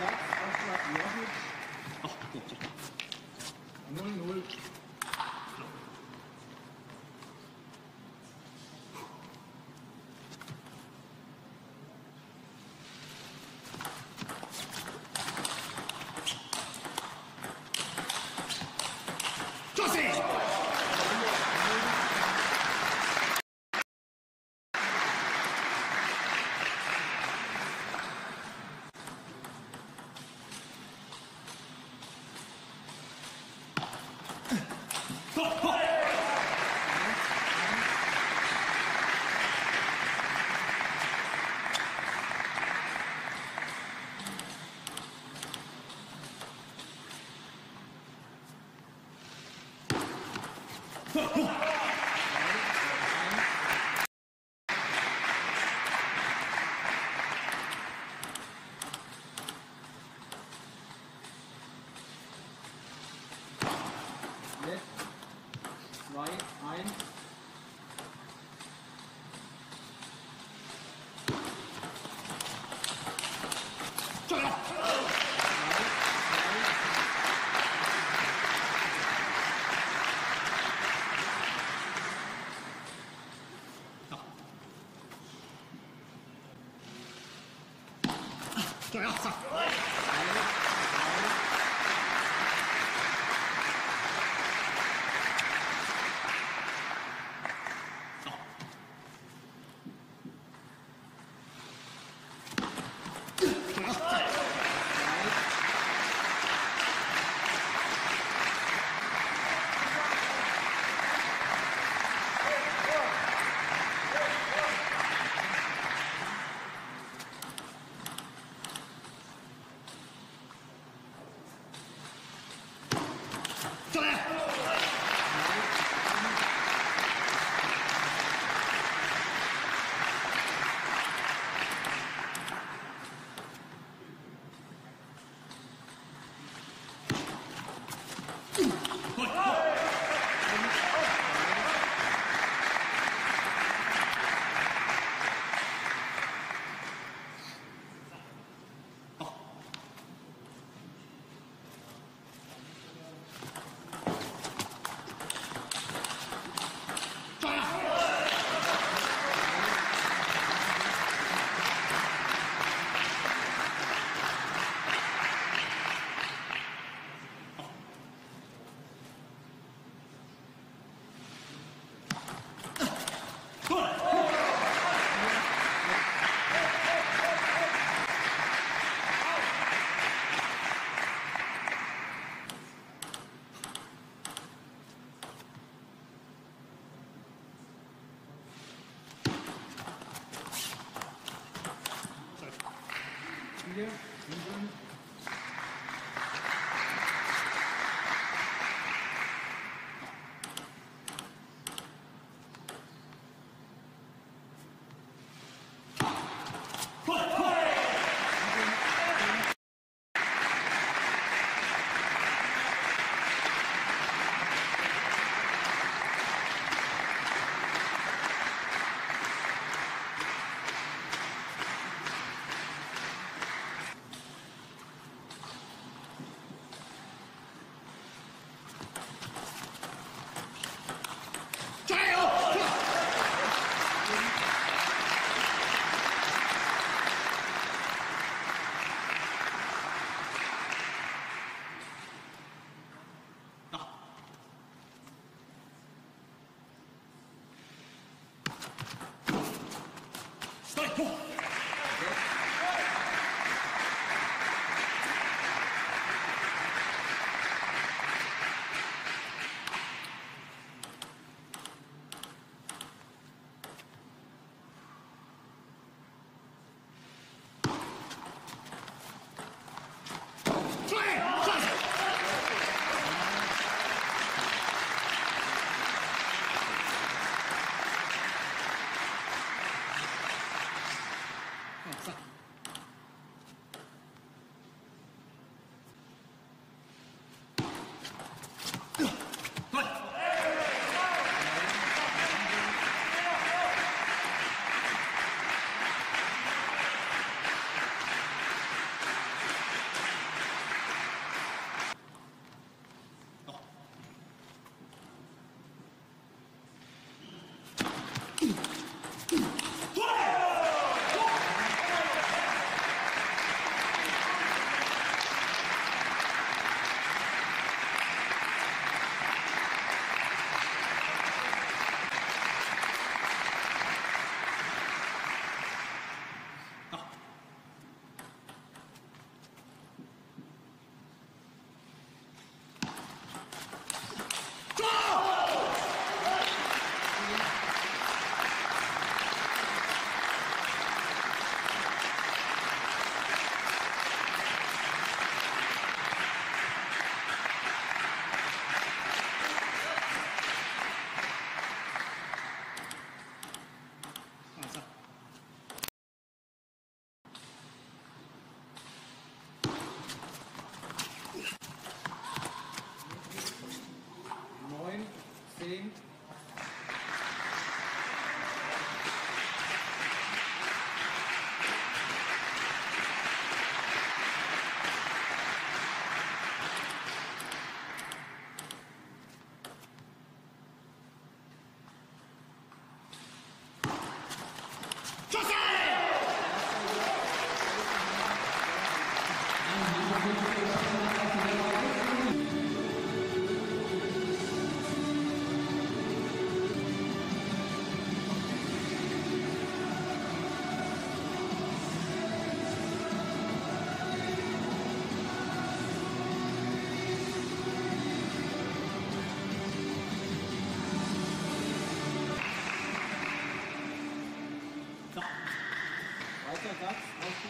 Left, 不要上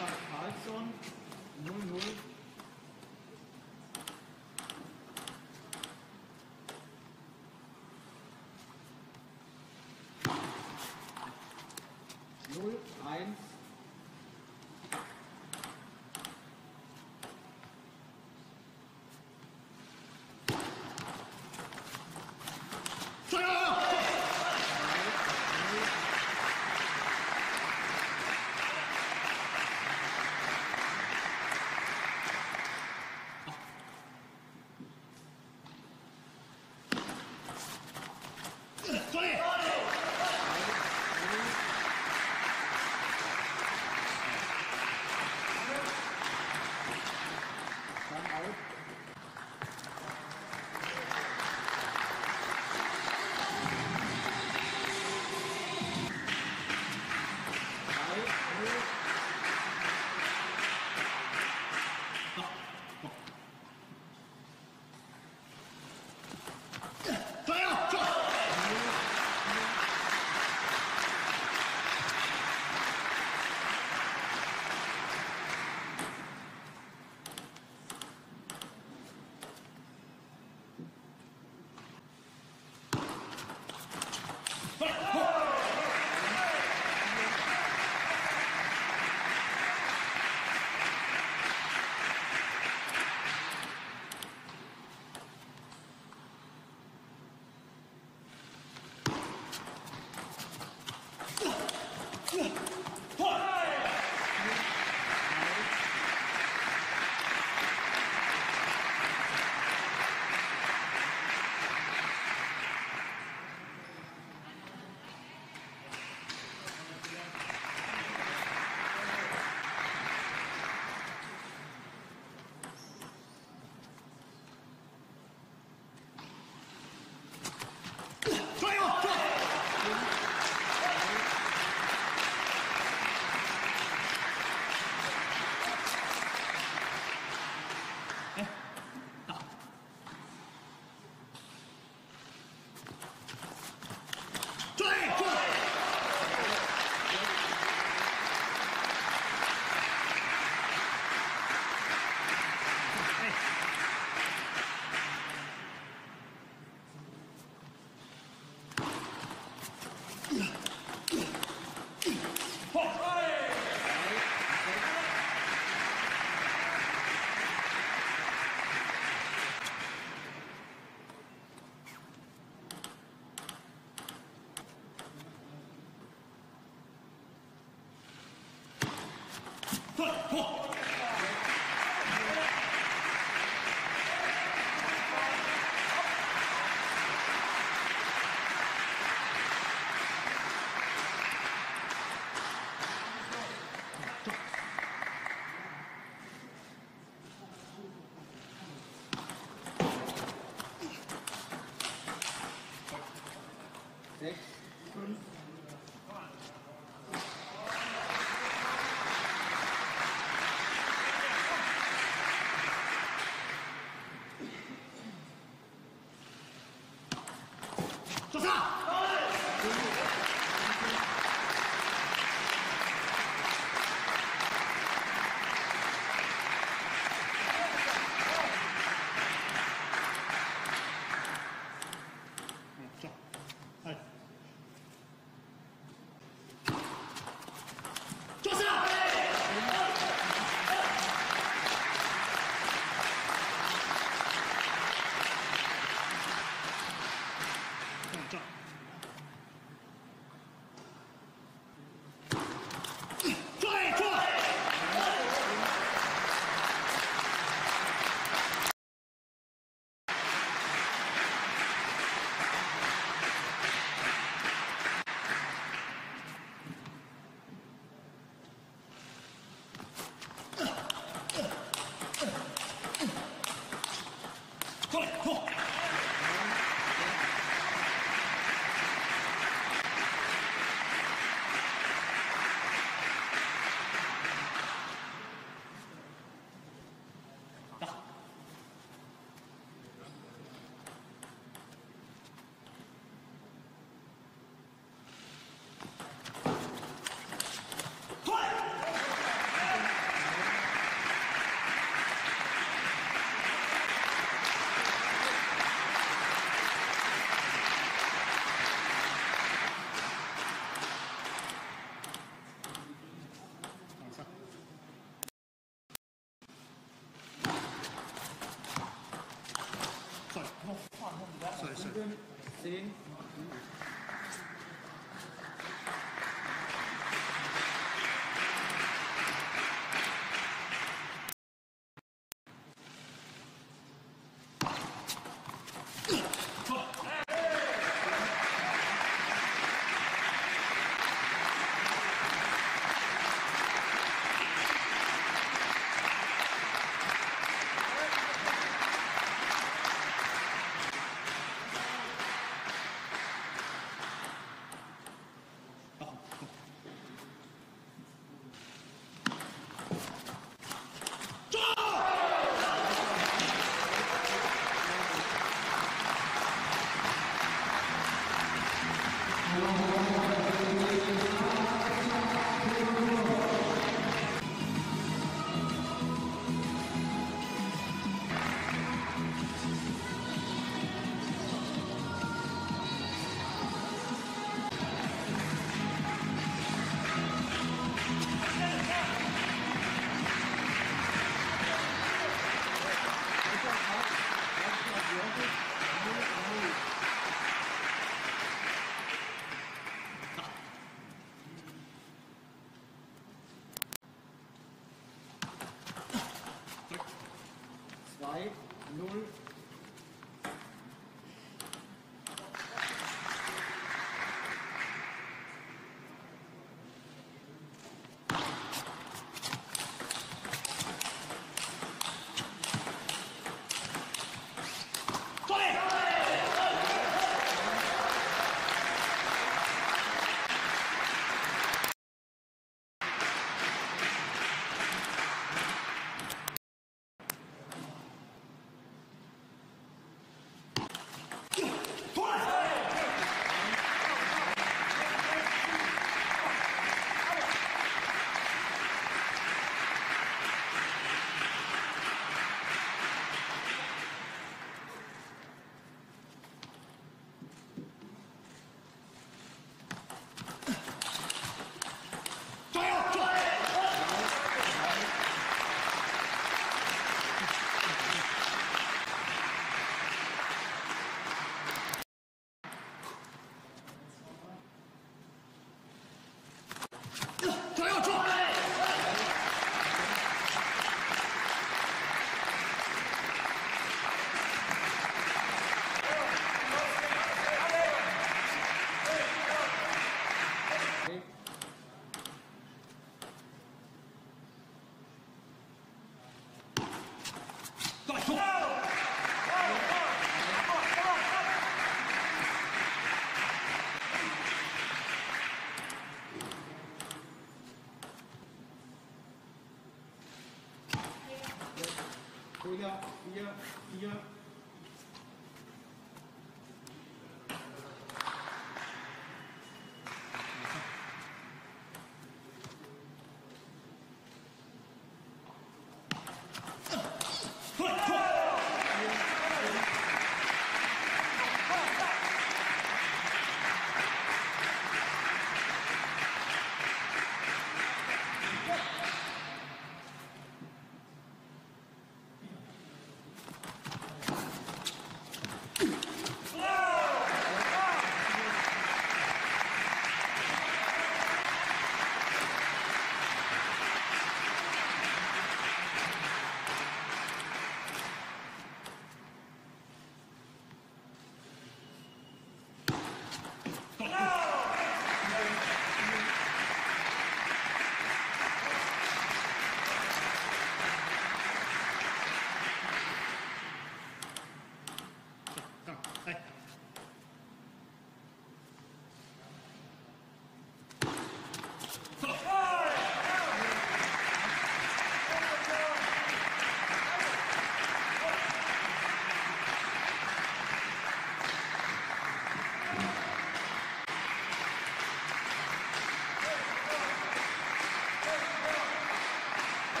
Karlsson 00.